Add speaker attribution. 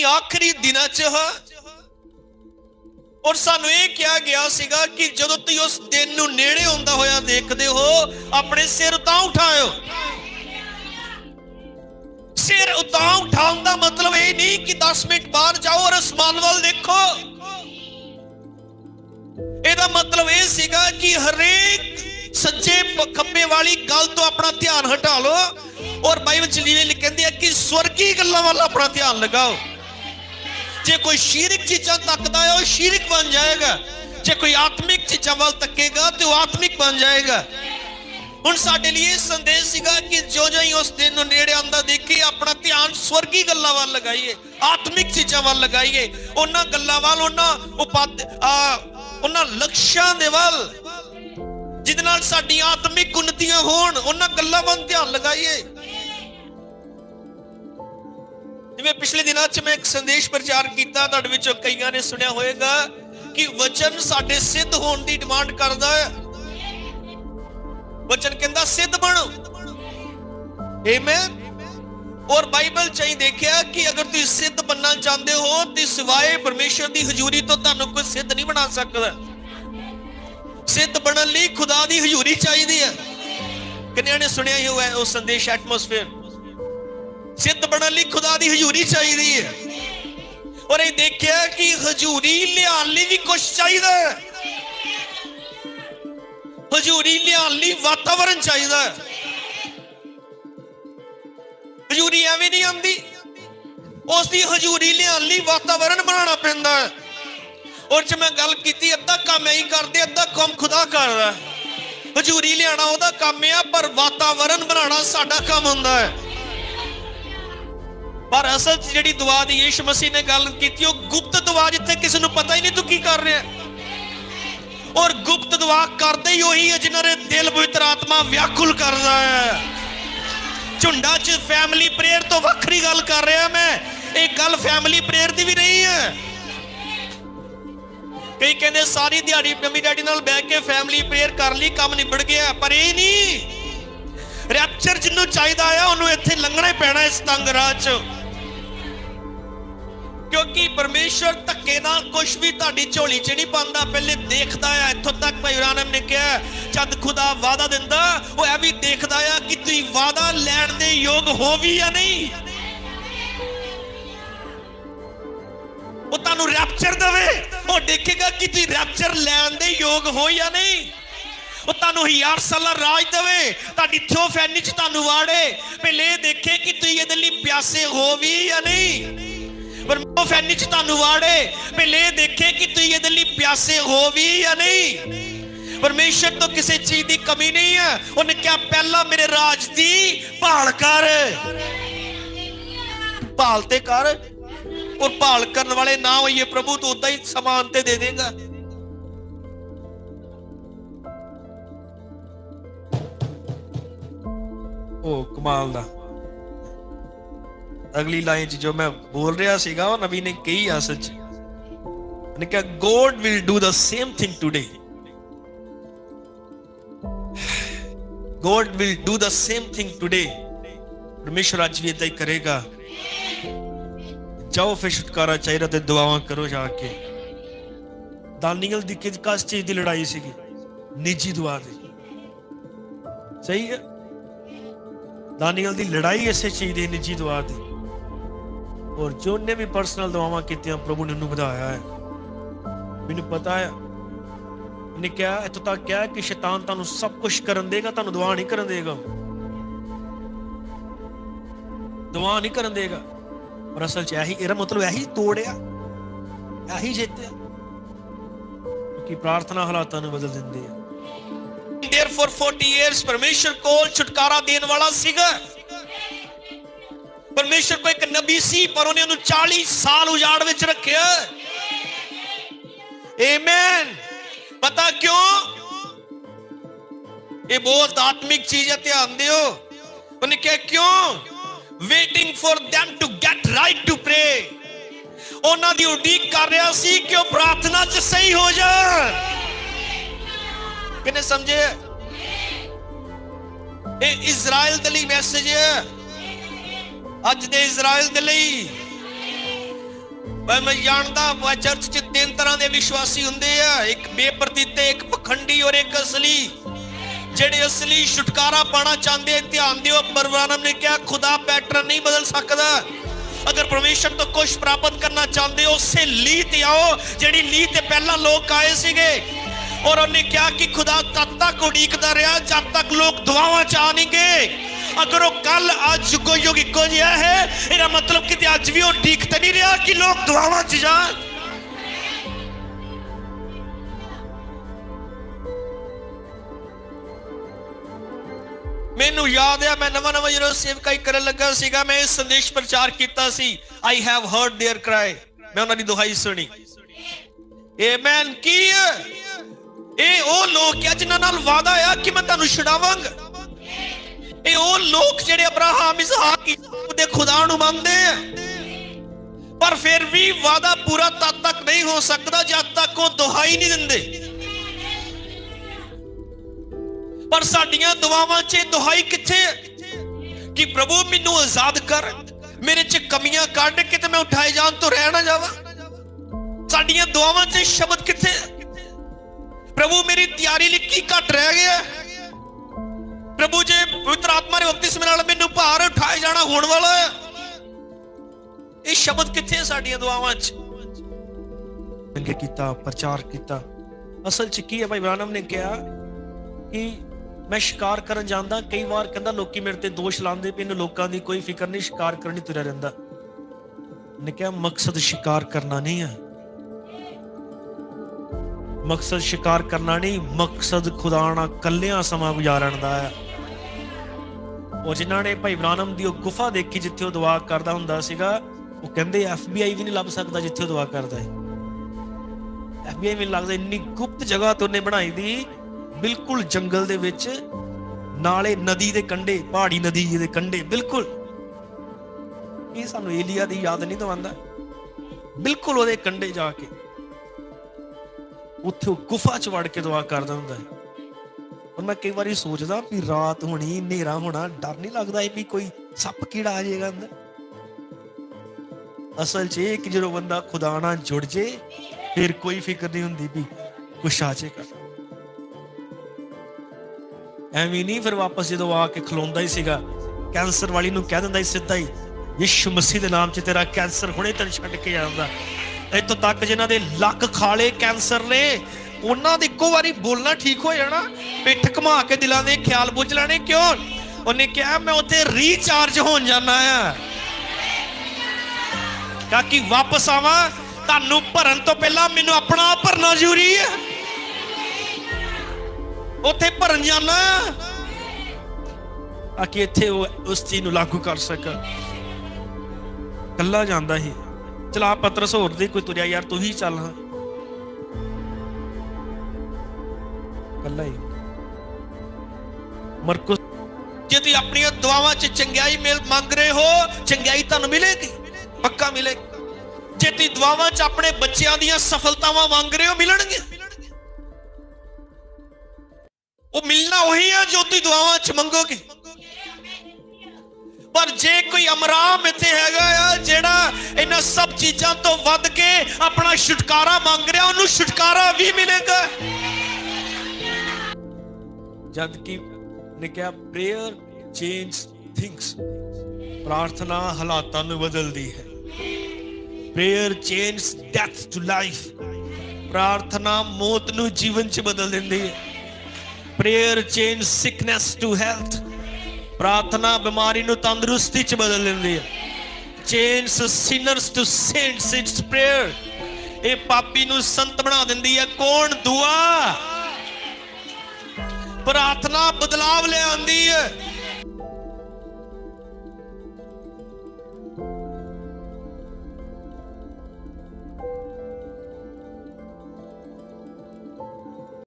Speaker 1: ਅਸੀਂ ਆਖਰੀ ਦਿਨਾਂ 'ਚ ਹਾਂ। ਔਰ ਸਾਨੂੰ ਇਹ ਕਿਹਾ ਗਿਆ ਸੀਗਾ ਕਿ ਜਦੋਂ ਤੁਸੀਂ ਉਸ ਦਿਨ ਨੂੰ ਨੇੜੇ ਆਉਂਦਾ ਹੋਇਆ ਦੇਖਦੇ ਹੋ, ਆਪਣੇ ਸਿਰ ਤਾਂ ਉਠਾਇਓ। ਸਿਰ ਉਤਾਂ ਉਠਾਉਣ ਦਾ ਮਤਲਬ ਇਹ ਨਹੀਂ ਕਿ 10 ਮਿੰਟ ਬਾਹਰ ਜਾਓ ਔਰ ਅਸਮਾਨ ਵੱਲ ਦੇਖੋ। ਇਹਦਾ ਮਤਲਬ ਇਹ ਸੀਗਾ ਕਿ ਹਰੇਕ ਸੱਜੇ ਖੱਬੇ ਵਾਲੀ ਗੱਲ ਤੋਂ ਆਪਣਾ ਧਿਆਨ ਹਟਾ ਲਓ। ਔਰ ਬਾਈਬਲ ਚ ਲਿਖੇ ਕਹਿੰਦੇ ਆ ਕਿ ਸਵਰਗੀ ਗੱਲਾਂ ਵੱਲ ਆਪਣਾ ਧਿਆਨ ਲਗਾਓ। ਜੇ ਕੋਈ ਸ਼ੀਰਕ ਚੀਜ਼ਾਂ ਤੱਕਦਾ ਹੈ, ਉਹ ਸ਼ੀਰਕ ਬਣ ਜਾਏਗਾ। ਜੇ ਕੋਈ ਆਤਮਿਕ ਚੀਜ਼ਾਂ ਵੱਲ ਤੱਕੇਗਾ, ਤੇ ਉਹ ਆਤਮਿਕ ਬਣ ਜਾਏਗਾ। ਹੁਣ ਸਾਡੇ ਲਈ ਇਹ ਸੰਦੇਸ਼ ਸੀਗਾ ਕਿ ਜੋ ਜੋ ਹੀ ਉਸ ਦਿਨ ਨੂੰ ਨੇੜੇ ਆਂਦਾ ਦੇਖੀ ਆਪਣਾ ਧਿਆਨ ਸਵਰਗੀ ਗੱਲਾਂ ਵੱਲ ਲਗਾਈਏ, ਆਤਮਿਕ ਚੀਜ਼ਾਂ ਵੱਲ ਲਗਾਈਏ। ਉਹਨਾਂ ਗੱਲਾਂ ਵੱਲ, ਉਹਨਾਂ ਉਪਾਦ ਉਹਨਾਂ ਲਕਸ਼ਾਂ ਦੇ ਵੱਲ, ਜਿਹਦੇ ਨਾਲ ਸਾਡੀ ਆਤਮਿਕ ਉન્નਤੀਆਂ ਹੋਣ, ਉਹਨਾਂ ਗੱਲਾਂ ਵੱਲ ਧਿਆਨ ਲਗਾਈਏ। ਜਿਵੇਂ ਪਿਛਲੇ ਦਿਨਾਂ 'ਚ ਮੈਂ ਇੱਕ ਸੰਦੇਸ਼ ਪ੍ਰਚਾਰ ਕੀਤਾ, ਤੁਹਾਡੇ ਵਿੱਚੋਂ ਕਈਆਂ ਨੇ ਸੁਣਿਆ ਹੋਵੇਗਾ ਕਿ ਵਚਨ ਸਾਡੇ ਸਿੱਧ ਹੋਣ ਦੀ ਡਿਮਾਂਡ ਕਰਦਾ ਹੈ। ਵਚਨ ਕਹਿੰਦਾ, ਸਿੱਧ ਬਣੋ। ਆਮੇਨ ਔਰ ਬਾਈਬਲ ਚ ਹੀ ਦੇਖਿਆ ਕਿ ਅਗਰ ਤੁਸੀਂ ਸਿੱਧ ਬੰਨਣਾ ਚਾਹੁੰਦੇ ਹੋ, ਤੇ ਸਿਵਾਏ ਪਰਮੇਸ਼ਰ ਦੀ ਹਜ਼ੂਰੀ ਤੋਂ ਤੁਹਾਨੂੰ ਕੋਈ ਸਿੱਧ ਨਹੀਂ ਬਣਾ ਸਕਦਾ। ਸਿੱਧ ਬਣਨ ਲਈ ਖੁਦਾ ਦੀ ਹਜ਼ੂਰੀ ਚਾਹੀਦੀ ਹੈ। ਕਿੰਨਿਆਂ ਨੇ ਸੁਣਿਆ ਹੀ ਹੋਇਆ ਉਹ ਸੰਦੇਸ਼, ਐਟਮੋਸਫੇਅਰ? ਸਿੱਧ ਬਣਨ ਲਈ ਖੁਦਾ ਦੀ ਹਜ਼ੂਰੀ ਚਾਹੀਦੀ ਹੈ। ਔਰ ਇਹ ਦੇਖਿਆ ਕਿ ਹਜ਼ੂਰੀ ਲਿਆਉਣ ਲਈ ਵੀ ਕੁਝ ਚਾਹੀਦਾ ਹੈ। ਹਜ਼ੂਰੀ ਲਿਆਉਣ ਲਈ ਵਾਤਾਵਰਣ ਚਾਹੀਦਾ ਹੈ। ਹਜ਼ੂਰੀ ਐਵੇਂ ਨਹੀਂ ਆਉਂਦੀ। ਉਸ ਦੀ ਹਜ਼ੂਰੀ ਲਿਆਉਣ ਲਈ ਵਾਤਾਵਰਣ ਬਣਾਉਣਾ ਪੈਂਦਾ ਹੈ। ਔਰ ਜੇ ਮੈਂ ਗੱਲ ਕੀਤੀ, ਅੱਧਾ ਕੰਮ ਐਂ ਕਰਦੇ, ਅੱਧਾ ਕੰਮ ਖੁਦਾ ਕਰਦਾ ਹਜ਼ੂਰੀ ਲਿਆਣਾ ਉਹਦਾ ਕੰਮ ਆ, ਪਰ ਵਾਤਾਵਰਣ ਬਣਾਉਣਾ ਸਾਡਾ ਕੰਮ ਹੁੰਦਾ ਹੈ। ਪਰ ਅਸਲ 'ਚ ਜਿਹੜੀ ਦੁਆ ਦੀ ਯੀਸ਼ੂ ਮਸੀਹ ਨੇ ਗੱਲ ਕੀਤੀ, ਉਹ ਗੁਪਤ ਦੁਆ ਜਿੱਥੇ ਕਿਸੇ ਨੂੰ ਪਤਾ ਹੀ ਨਹੀਂ ਤੂੰ ਕੀ ਕਰ ਰਿਹਾ। ਔਰ ਗੁਪਤ ਦੁਆ ਕਰਦੇ ਹੀ ਉਹੀ ਹੈ ਜਿਨ੍ਹਾਂ ਦੇ ਦਿਲ ਪਵਿੱਤਰ ਆਤਮਾ ਵਿਆਕੁਲ ਕਰਦਾ ਹੈ। ਝੁੰਡਾ 'ਚ ਫੈਮਿਲੀ ਪ੍ਰੇਅਰ ਤੋਂ ਵੱਖਰੀ ਗੱਲ ਕਰ ਰਿਹਾ ਮੈਂ। ਇਹ ਗੱਲ ਫੈਮਿਲੀ ਪ੍ਰੇਅਰ ਦੀ ਵੀ ਨਹੀਂ ਹੈ। ਕਈ ਕਹਿੰਦੇ ਸਾਰੀ ਦਿਹਾੜੀ ਮੰਮੀ ਡੈਡੀ ਨਾਲ ਬਹਿ ਕੇ ਫੈਮਿਲੀ ਪ੍ਰੇਅਰ ਕਰ ਲਈ, ਕੰਮ ਨਿਬੜ ਗਿਆ, ਪਰ ਇਹ ਨਹੀਂ। ਰੈਪਚਰ ਜਿੰਨੂੰ ਚਾਹੀਦਾ ਆ, ਉਹਨੂੰ ਇੱਥੇ ਲੰਘਣਾ ਹੀ ਪੈਣਾ ਇਸ ਤੰਗ ਰਾਹ 'ਚ। ਕਿਉਂਕਿ ਪਰਮੇਸ਼ਰ ਧੱਕੇ ਨਾਲ ਕੁਝ ਵੀ ਤੁਹਾਡੀ ਝੋਲੀ 'ਚ ਨਹੀਂ ਪਾਉਂਦਾ, ਪਹਿਲੇ ਦੇਖਦਾ ਆ, ਇੱਥੋਂ ਤੱਕ ਭਾਈ ਰਾਨਮ ਨੇ ਕਿਹਾ, ਜਦ ਖੁਦਾ ਵਾਦਾ ਦਿੰਦਾ, ਉਹ ਇਹ ਵੀ ਦੇਖਦਾ ਆ ਕਿ ਤੁਸੀਂ ਵਾਦਾ ਲੈਣ ਦੇ ਯੋਗ ਹੋ ਵੀ ਜਾਂ ਨਹੀਂ। ਉਹ ਤੁਹਾਨੂੰ ਰੈਪਚਰ ਦੇਵੇ। ਉਹ ਦੇਖੇਗਾ ਕਿ ਤੁਸੀਂ ਰੈਪਚਰ ਲੈਣ ਦੇ ਯੋਗ ਹੋ ਜਾਂ ਨਹੀਂ। ਉਹ ਤੁਹਾਨੂੰ ਹਜ਼ਾਰ ਸਾਲਾ ਰਾਜ ਦੇਵੇ। ਤੁਹਾਡੀ ਥਿਓਫੈਨੀ ਚ ਤੁਹਾਨੂੰ ਵਾੜੇ। ਪਹਿਲੇ ਇਹ ਦੇਖੇ ਕਿ ਤੁਸੀਂ ਇਹਦੇ ਲਈ ਪਿਆਸੇ ਹੋ ਵੀ ਜਾਂ ਨਹੀਂ। ਪਰ ਫੈਨੀ ਚ ਤੁਹਾਨੂੰ ਵਾੜੇ ਪਹਿਲੇ ਦੇਖੇ ਕਿ ਤੁਸੀਂ ਇਹਦੇ ਲਈ ਪਿਆਸੇ ਹੋ ਵੀ ਜਾਂ ਨਹੀਂ। ਪਰਮੇਸ਼ਰ ਤੋਂ ਕਿਸੇ ਚੀਜ਼ ਦੀ ਕਮੀ ਨਹੀਂ ਹੈ ਉਹਨੇ ਕਿਹਾ, ਪਹਿਲਾਂ ਮੇਰੇ ਰਾਜ ਦੀ ਭਾਲ ਕਰ। ਭਾਲ ਤੇ ਕਰ। ਔਰ ਭਾਲ ਕਰਨ ਵਾਲੇ ਨਾ ਹੋਈਏ ਪ੍ਰਭੂ, ਤੂੰ ਉਦਾਂ ਹੀ ਸਮਾਨ ਤੇ ਦੇ ਦੇਗਾ। ਉਹ ਕਮਾਲ ਦਾ। ਅਗਲੀ ਲਾਈਨ 'ਚ ਜੋ ਮੈਂ ਬੋਲ ਰਿਹਾ ਸੀਗਾ, ਉਹ ਨਬੀ ਨੇ ਕਹੀ ਅਸਲ 'ਚ। ਉਹਨੇ ਕਿਹਾ God will do the same thing today God will do the same thing today ਪਰਮੇਸ਼ਰ ਅੱਜ ਵੀ ਇਦਾਂ ਹੀ ਕਰੇਗਾ। ਜਾਓ ਫਿਰ ਛੁਟਕਾਰਾ ਚਾਹੀਦਾ ਤੇ ਦੁਆਵਾਂ ਕਰੋ ਜਾ ਕੇ। ਦਾਨੀਅਲ ਦੀ ਕਿਸ ਕਾਸ ਚੀਜ਼ ਦੀ ਲੜਾਈ ਸੀਗੀ? ਨਿੱਜੀ ਦੁਆ ਦੀ। ਸਹੀ ਹੈ? ਦਾਨੀਅਲ ਦੀ ਲੜਾਈ ਇਸੇ ਚੀਜ਼ ਦੀ, ਨਿੱਜੀ ਦੁਆ ਦੀ। ਔਰ ਜੋ ਨੇ ਵੀ ਪਰਸਨਲ ਦੁਆਵਾਂ ਕੀਤੀਆਂ ਪ੍ਰਭੂ ਨੇ ਉਹਨੂੰ ਵਧਾਇਆ ਹੈ। ਮੈਨੂੰ ਪਤਾ ਹੈ, ਉਹਨੇ ਕਿਹਾ, ਇੱਥੋਂ ਤੱਕ ਕਿਹਾ ਕਿ ਸ਼ੈਤਾਨ ਤੁਹਾਨੂੰ ਸਭ ਕੁਝ ਕਰਨ ਦੇਗਾ, ਤੁਹਾਨੂੰ ਦੁਆ ਨਹੀਂ ਕਰਨ ਦੇਗਾ। ਦੁਆ ਨਹੀਂ ਕਰਨ ਦੇਗਾ। ਪਰ ਅਸਲ ਚ ਇਹੀ, ਇਹਦਾ ਮਤਲਬ ਇਹੀ ਤੋੜਿਆ, ਇਹੀ ਜਿੱਤਿਆ। ਕਿ ਪ੍ਰਾਰਥਨਾ ਹਾਲਾਤਾਂ ਨੂੰ ਬਦਲ ਦਿੰਦੀ ਹੈ therefore 40 years, ਪਰਮੇਸ਼ਰ ਕੋਲ ਛੁਟਕਾਰਾ ਦੇਣ ਵਾਲਾ ਸੀਗਾ। ਪਰਮੇਸ਼ਰ ਕੋ ਇੱਕ ਨਬੀ ਸੀ, ਪਰ ਉਹਨੇ ਉਹਨੂੰ 40 ਸਾਲ ਉਜਾੜ ਵਿੱਚ ਰੱਖਿਆ। ਆਮੇਨ ਪਤਾ ਕਿਉਂ? ਇਹ ਬਹੁਤ ਆਤਮਿਕ ਚੀਜ਼ ਹੈ, ਧਿਆਨ ਦਿਓ। ਉਹਨੇ ਕਿਹਾ, ਕਿਉਂ? Waiting for them to get right to pray ਉਹਨਾਂ ਦੀ ਉਡੀਕ ਕਰ ਰਿਹਾ ਸੀ ਕਿ ਉਹ ਪ੍ਰਾਰਥਨਾ 'ਚ ਸਹੀ ਹੋ ਜਾਣ। ਕਿਨੇ ਸਮਝੇ ਇਹ ਇਜ਼ਰਾਈਲ ਦੇ ਲਈ ਮੈਸੇਜ ਹੈ। ਅੱਜ ਦੇ ਇਜ਼ਰਾਈਲ ਦੇ ਲਈ। ਪਰ ਮੈਂ ਜਾਣਦਾ ਵਾ ਚਰਚ 'ਚ ਤਿੰਨ ਤਰ੍ਹਾਂ ਦੇ ਵਿਸ਼ਵਾਸੀ ਹੁੰਦੇ ਆ। ਇੱਕ ਬੇਪਰਦੀਤੇ ਇੱਕ ਪਖੰਡੀ ਔਰ ਇੱਕ ਅਸਲੀ। ਜਿਹੜੇ ਅਸਲੀ ਛੁਟਕਾਰਾ ਪਾਣਾ ਚਾਹੁੰਦੇ ਧਿਆਨ ਦਿਓ ਪਰਵਾਨਮ ਨੇ ਕਿਹਾ, ਖੁਦਾ ਪੈਟਰਨ ਨਹੀਂ ਬਦਲ ਸਕਦਾ। ਅਗਰ ਪਰਮੇਸ਼ਰ ਤੋਂ ਕੁਝ ਪ੍ਰਾਪਤ ਕਰਨਾ ਚਾਹੁੰਦੇ ਹੋ, ਉਸੇ ਲੀ ਤੇ ਆਓ, ਜਿਹੜੀ ਲੀ ਤੇ ਪਹਿਲਾਂ ਲੋਕ ਆਏ ਸੀਗੇ। ਔਰ ਉਹਨੇ ਕਿਹਾ ਕਿ ਖੁਦਾ ਤਦ ਤੱਕ ਉਡੀਕਦਾ ਰਿਹਾ, ਜਦ ਤੱਕ ਲੋਕ ਦੁਆਵਾਂ ਚ ਆਣਗੇ ਅਗਰ ਉਹ ਕੱਲ ਅੱਜ ਕੋਈ ਯੁਗ ਇੱਕੋ ਜਿਹਾ ਹੈ ਇਹਦਾ ਮਤਲਬ ਕਿ ਅੱਜ ਵੀ ਉਹ ਉਡੀਕ ਤੇ ਨਹੀਂ ਰਿਹਾ ਕਿ ਲੋਕ ਦੁਆਵਾਂ ਚ ਜਾਣ ਮੈਨੂੰ ਯਾਦ ਹੈ ਮੈਂ ਨਵਾਂ ਨਵਾਂ ਜਦੋਂ ਸੇਵਕਾਈ ਕਰਨ ਲੱਗਾ ਸੀਗਾ ਮੈਂ ਇਹ ਸੰਦੇਸ਼ ਪ੍ਰਚਾਰ ਕੀਤਾ ਸੀ I have heard their cry ਮੈਂ ਉਹਨਾਂ ਦੀ ਦੁਹਾਈ ਸੁਣੀ ਆਮੇਨ ਕੀ ਹੈ? ਇਹ ਉਹ ਲੋਕ ਆ ਜਿਨ੍ਹਾਂ ਨਾਲ ਵਾਦਾ ਆ ਕਿ ਮੈਂ ਤੁਹਾਨੂੰ ਛੁਡਾਵਾਂਗਾ ਇਹ ਉਹ ਲੋਕ ਜਿਹੜੇ ਅਬਰਾਹਮ, ਇਸਹਾਕ, ਯਾਕੂਬ ਦੇ ਖੁਦਾ ਨੂੰ ਮੰਨਦੇ ਆ। ਪਰ ਫਿਰ ਵੀ ਵਾਦਾ ਪੂਰਾ ਤਦ ਤੱਕ ਨਹੀਂ ਹੋ ਸਕਦਾ ਜਦ ਤੱਕ ਉਹ ਦੁਹਾਈ ਨਹੀਂ ਦਿੰਦੇ। ਪਰ ਸਾਡੀਆਂ ਦੁਆਵਾਂ 'ਚ ਦੁਹਾਈ ਕਿੱਥੇ ਹੈ ਕਿ ਪ੍ਰਭੂ ਮੈਨੂੰ ਆਜ਼ਾਦ ਕਰ, ਮੇਰੇ 'ਚ ਕਮੀਆਂ ਕੱਢ ਕੇ ਤੇ ਮੈਂ ਉਠਾਏ ਜਾਣ ਤੋਂ ਰਹਿ ਨਾ ਜਾਵਾਂ। ਸਾਡੀਆਂ ਦੁਆਵਾਂ 'ਚ ਸ਼ਬਦ ਕਿੱਥੇ ਪ੍ਰਭੂ ਮੇਰੀ ਤਿਆਰੀ ਲਈ ਕੀ ਘਟ ਰਹਿ ਗਿਆ। ਪ੍ਰਭੂ ਜੀ, ਪਵਿੱਤਰ ਆਤਮਾ ਦੇ ਬਪਤਿਸਮੇ ਨਾਲ ਮੈਨੂੰ ਭਾਰ ਉਠਾਏ ਜਾਣਾ ਹੋਣ ਵਾਲਾ ਹੈ। ਇਹ ਸ਼ਬਦ ਕਿੱਥੇ ਹੈ ਸਾਡੀਆਂ ਦੁਆਵਾਂ 'ਚ? ਚੰਗੇ ਕੀਤਾ, ਪ੍ਰਚਾਰ ਕੀਤਾ। ਅਸਲ 'ਚ ਕੀ ਹੈ ਭਾਈ ਬ੍ਰਾਨਮ ਨੇ ਕਿਹਾ ਕਿ ਮੈਂ ਸ਼ਿਕਾਰ ਕਰਨ ਜਾਂਦਾ, ਕਈ ਵਾਰ ਕਹਿੰਦਾ ਲੋਕੀ ਮੇਰੇ ਤੇ ਦੋਸ਼ ਲਾਉਂਦੇ ਪਏ ਨੇ, ਲੋਕਾਂ ਦੀ ਕੋਈ ਫਿਕਰ ਨਹੀਂ, ਸ਼ਿਕਾਰ ਕਰਨ ਨਹੀਂ ਤੁਰਿਆ ਰਹਿੰਦਾ। ਨੇ ਕਿਹਾ, ਮਕਸਦ ਸ਼ਿਕਾਰ ਕਰਨਾ ਨਹੀਂ ਹੈ। ਮਕਸਦ ਸ਼ਿਕਾਰ ਕਰਨਾ ਨਹੀਂ, ਮਕਸਦ ਖੁਦਾ ਨਾਲ ਕੱਲਿਆਂ ਸਮਾਂ ਗੁਜ਼ਾਰਨ ਦਾ ਹੈ। ਉਹ ਜਿਨ੍ਹਾਂ ਨੇ ਭਾਈ ਬ੍ਰਾਨਮ ਦੀ ਉਹ ਗੁਫਾ ਦੇਖੀ ਜਿੱਥੇ ਉਹ ਦੁਆ ਕਰਦਾ ਹੁੰਦਾ ਸੀਗਾ, ਉਹ ਕਹਿੰਦੇ ਐਫਬੀਆਈ ਵੀ ਨਹੀਂ ਲੱਭ ਸਕਦਾ ਜਿੱਥੇ ਉਹ ਦੁਆ ਕਰਦਾ ਹੈ। ਐਫਬੀਆਈ ਵੀ ਲੱਗਦਾ, ਇੰਨੀ ਗੁਪਤ ਜਗ੍ਹਾ ਤੋਂ ਉਹਨੇ ਬਣਾਈ ਦੀ, ਬਿਲਕੁਲ ਜੰਗਲ ਦੇ ਵਿੱਚ, ਨਾਲੇ ਨਦੀ ਦੇ ਕੰਢੇ, ਪਹਾੜੀ ਨਦੀ ਦੇ ਕੰਢੇ, ਬਿਲਕੁਲ। ਇਹ ਸਾਨੂੰ ਏਲੀਆ ਦੀ ਯਾਦ ਨਹੀਂ ਦਵਾਉਂਦਾ। ਬਿਲਕੁਲ ਉਹਦੇ ਕੰਢੇ ਜਾ ਕੇ, ਉੱਥੇ ਉਹ ਗੁਫਾ 'ਚ ਵੜ ਕੇ ਦੁਆ ਕਰਦਾ ਹੁੰਦਾ ਹੈ। ਔਰ ਮੈਂ ਕਈ ਵਾਰੀ ਸੋਚਦਾ ਵੀ ਰਾਤ ਹੋਣੀ, ਹਨੇਰਾ ਹੋਣਾ, ਡਰ ਨਹੀਂ ਲੱਗਦਾ ਇਹ ਵੀ ਕੋਈ ਸੱਪ ਕੀੜਾ ਆ ਜਾਏਗਾ ਅੰਦਰ? ਅਸਲ 'ਚ ਇਹ ਕਿ ਜਦੋਂ ਬੰਦਾ ਖੁਦਾ ਨਾਲ ਜੁੜ ਜੇ, ਫਿਰ ਕੋਈ ਫਿਕਰ ਨਹੀਂ ਹੁੰਦੀ ਵੀ ਕੁਛ ਆ ਜਾਏਗਾ। ਐਵੇਂ ਨਹੀਂ ਫਿਰ ਵਾਪਸ ਜਦੋਂ ਆ ਕੇ ਖਲੋਂਦਾ ਹੀ ਸੀਗਾ, ਕੈਂਸਰ ਵਾਲੀ ਨੂੰ ਕਹਿ ਦਿੰਦਾ ਸੀ ਸਿੱਧਾ ਹੀ, ਯਿਸੂ ਮਸੀਹ ਦੇ ਨਾਮ 'ਚ ਤੇਰਾ ਕੈਂਸਰ ਹੁਣੇ ਤੈਨੂੰ ਛੱਡ ਕੇ ਜਾਂਦਾ। ਇੱਥੋਂ ਤੱਕ ਜਿਨ੍ਹਾਂ ਦੇ ਲੱਕ ਖਾਲੇ ਕੈਂਸਰ ਨੇ ਉਹਨਾਂ ਦੇ ਇੱਕੋ ਵਾਰੀ ਬੋਲਣਾ ਠੀਕ ਹੋ ਜਾਣਾ, ਪਿੱਠ ਘੁਮਾ ਕੇ ਦਿਲਾਂ ਦੇ ਖਿਆਲ ਬੁੱਝ ਲੈਣੇ ਕਿਉਂ? ਉਹਨੇ ਕਿਹਾ, ਮੈਂ ਉੱਥੇ ਰੀਚਾਰਜ ਹੋਣ ਜਾਣਾ ਆ। ਤਾਂ ਕਿ ਵਾਪਸ ਆਵਾਂ, ਤੁਹਾਨੂੰ ਭਰਨ ਤੋਂ ਪਹਿਲਾਂ ਮੈਨੂੰ ਆਪਣਾ ਆਪ ਭਰਨਾ ਜ਼ਰੂਰੀ ਹੈ। ਉੱਥੇ ਭਰਨ ਜਾਣਾ ਆ। ਕਿ ਇੱਥੇ ਉਹ ਉਸ ਚੀਜ਼ ਨੂੰ ਲਾਗੂ ਕਰ ਸਕਾਂ ਕੱਲਾ ਜਾਂਦਾ ਹੀ ਚਲਾ ਪਤਰਸ, ਹੋਰ ਦੇ ਕੋਈ ਤੁਰਿਆ, ਯਾਰ ਤੂੰ ਹੀ ਚੱਲ ਹਾਂ। ਕੱਲਾ ਹੀ ਮਰਕੁਸ ਜੇ ਤੁਸੀਂ ਆਪਣੀਆਂ ਦੁਆਵਾਂ 'ਚ ਚੰਗਿਆਈ ਮਿਲ ਮੰਗ ਰਹੇ ਹੋ, ਚੰਗਿਆਈ ਤੁਹਾਨੂੰ ਮਿਲੇਗੀ, ਪੱਕਾ ਮਿਲੇਗੀ। ਜੇ ਤੁਸੀਂ ਦੁਆਵਾਂ 'ਚ ਆਪਣੇ ਬੱਚਿਆਂ ਦੀਆਂ ਸਫਲਤਾਵਾਂ ਮੰਗ ਰਹੇ ਹੋ, ਮਿਲਣਗੇ। ਉਹ ਮਿਲਣਾ ਉਹੀ ਆ ਜੋ ਤੁਸੀਂ ਦੁਆਵਾਂ 'ਚ ਮੰਗੋਗੇ। ਪਰ ਜੇ ਕੋਈ ਅਮਰਾਮ ਇੱਥੇ ਹੈਗਾ ਆ, ਜਿਹੜਾ ਇਹਨਾਂ ਸਭ ਚੀਜ਼ਾਂ ਤੋਂ ਵੱਧ ਕੇ ਆਪਣਾ ਛੁਟਕਾਰਾ ਮੰਗ ਰਿਹਾ, ਉਹਨੂੰ ਛੁਟਕਾਰਾ ਵੀ ਮਿਲੇਗਾ। ਜਦ ਕਿ ਨੇ ਕਿਹਾ ਪ੍ਰੇਅਰ ਚੇਂਜ ਥਿੰਗਸ ਪ੍ਰਾਰਥਨਾ ਹਾਲਾਤਾਂ ਨੂੰ ਬਦਲਦੀ ਹੈ। Prayer change death to life ਪ੍ਰਾਰਥਨਾ ਮੌਤ ਨੂੰ ਜੀਵਨ ਚ ਬਦਲ ਦਿੰਦੀ ਹੈ। Prayer change sickness to health ਪ੍ਰਾਰਥਨਾ ਬਿਮਾਰੀ ਨੂੰ ਤੰਦਰੁਸਤੀ ਚ ਬਦਲ ਦਿੰਦੀ ਹੈ। Change sinners to saints it's prayer ਇਹ ਪਾਪੀ ਨੂੰ ਸੰਤ ਬਣਾ ਦਿੰਦੀ ਹੈ। ਕੌਣ? ਦੁਆ! ਪ੍ਰਾਰਥਨਾ ਬਦਲਾਵ ਲਿਆਉਂਦੀ ਹੈ।